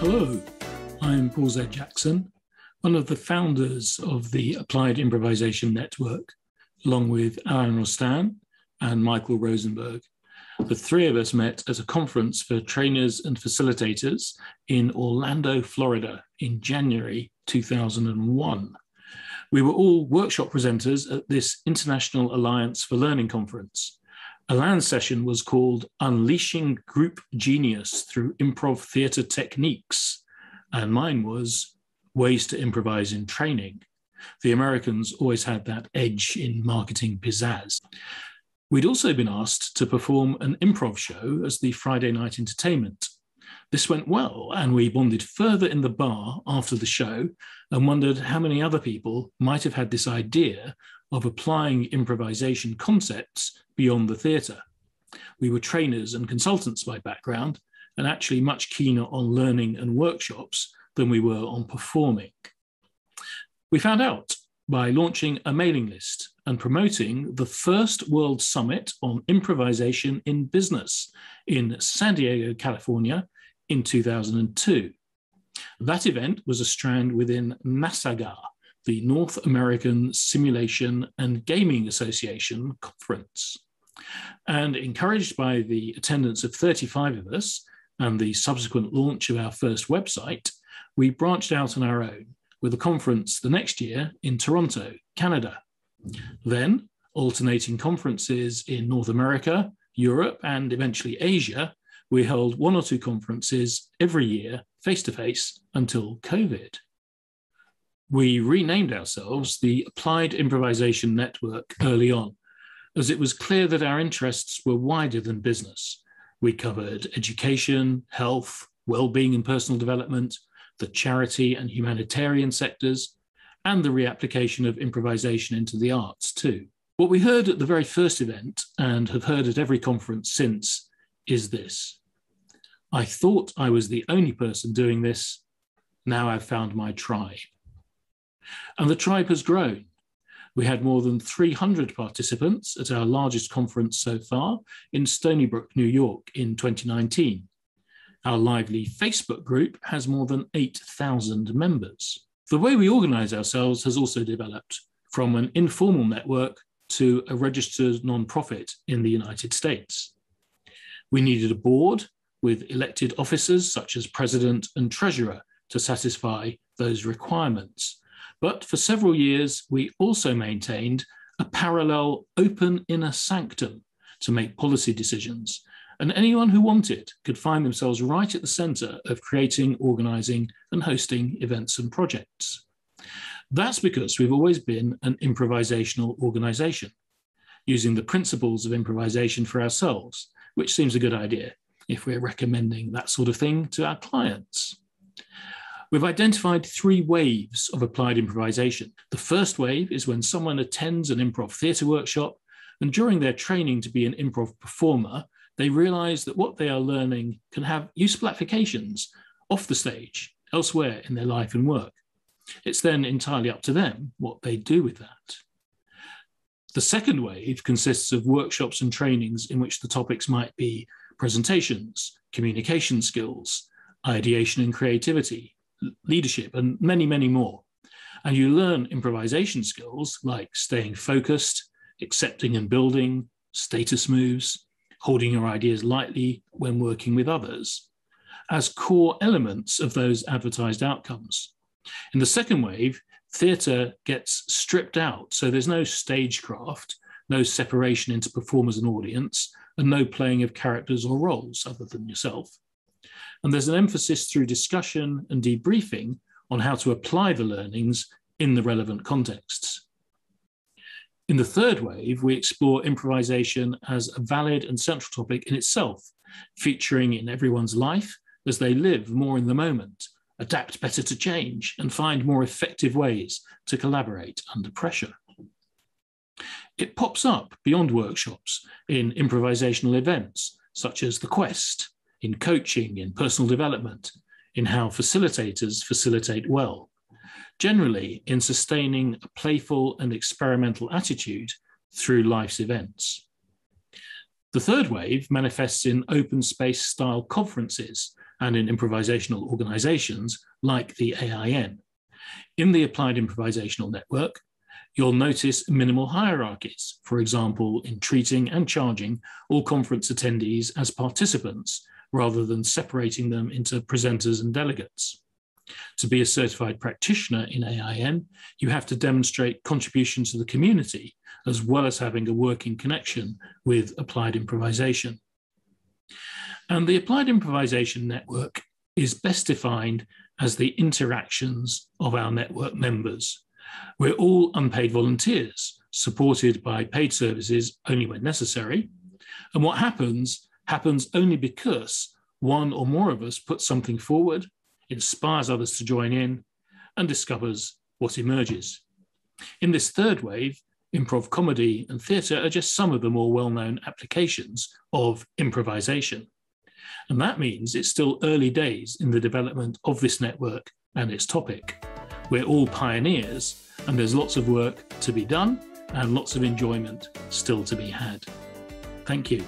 Hello, I'm Paul Z. Jackson, one of the founders of the Applied Improvisation Network, along with Alain Rostain and Michael Rosenberg. The three of us met at a conference for trainers and facilitators in Orlando, Florida in January 2001. We were all workshop presenters at this International Alliance for Learning conference. Alain's session was called Unleashing Group Genius Through Improv Theatre Techniques, and mine was Ways to Improvise in Training. The Americans always had that edge in marketing pizzazz. We'd also been asked to perform an improv show as the Friday night entertainment. This went well, and we bonded further in the bar after the show and wondered how many other people might have had this idea of applying improvisation concepts beyond the theatre. We were trainers and consultants by background, and actually much keener on learning and workshops than we were on performing. We found out by launching a mailing list and promoting the first World Summit on Improvisation in Business in San Diego, California in 2002. That event was a strand within NASAGA, the North American Simulation and Gaming Association conference. And encouraged by the attendance of 35 of us and the subsequent launch of our first website, we branched out on our own with a conference the next year in Toronto, Canada. Then, alternating conferences in North America, Europe, and eventually Asia, we held one or two conferences every year, face to face, until COVID. We renamed ourselves the Applied Improvisation Network early on, as it was clear that our interests were wider than business. We covered education, health, well-being and personal development, the charity and humanitarian sectors, and the reapplication of improvisation into the arts too. What we heard at the very first event and have heard at every conference since is this. I thought I was the only person doing this. Now I've found my tribe. And the tribe has grown. We had more than 300 participants at our largest conference so far in Stony Brook, New York in 2019. Our lively Facebook group has more than 8,000 members. The way we organize ourselves has also developed from an informal network to a registered nonprofit in the United States. We needed a board with elected officers such as president and treasurer to satisfy those requirements. But for several years, we also maintained a parallel open inner sanctum to make policy decisions and anyone who wanted could find themselves right at the center of creating, organizing, and hosting events and projects. That's because we've always been an improvisational organization, using the principles of improvisation for ourselves, which seems a good idea if we're recommending that sort of thing to our clients. We've identified three waves of applied improvisation. The first wave is when someone attends an improv theatre workshop and during their training to be an improv performer, they realize that what they are learning can have useful applications off the stage, elsewhere in their life and work. It's then entirely up to them what they do with that. The second wave consists of workshops and trainings in which the topics might be presentations, communication skills, ideation and creativity, leadership, and many, many more. And you learn improvisation skills like staying focused, accepting and building, status moves, holding your ideas lightly when working with others, as core elements of those advertised outcomes. In the second wave, theatre gets stripped out, so there's no stagecraft, no separation into performers and audience, and no playing of characters or roles other than yourself. And there's an emphasis through discussion and debriefing on how to apply the learnings in the relevant contexts. In the third wave, we explore improvisation as a valid and central topic in itself, featuring in everyone's life as they live more in the moment, adapt better to change, and find more effective ways to collaborate under pressure. It pops up beyond workshops in improvisational events, such as The Quest, in coaching, in personal development, in how facilitators facilitate well, generally in sustaining a playful and experimental attitude through life's events. The third wave manifests in open space style conferences and in improvisational organizations like the AIN. In the Applied Improvisational Network, you'll notice minimal hierarchies, for example, in treating and charging all conference attendees as participants rather than separating them into presenters and delegates. To be a certified practitioner in AIN, you have to demonstrate contribution to the community as well as having a working connection with applied improvisation. And the applied improvisation network is best defined as the interactions of our network members. We're all unpaid volunteers, supported by paid services only when necessary. And what happens, happens only because one or more of us puts something forward, inspires others to join in, and discovers what emerges. In this third wave, improv comedy and theatre are just some of the more well known applications of improvisation. And that means it's still early days in the development of this network and its topic. We're all pioneers, and there's lots of work to be done and lots of enjoyment still to be had. Thank you.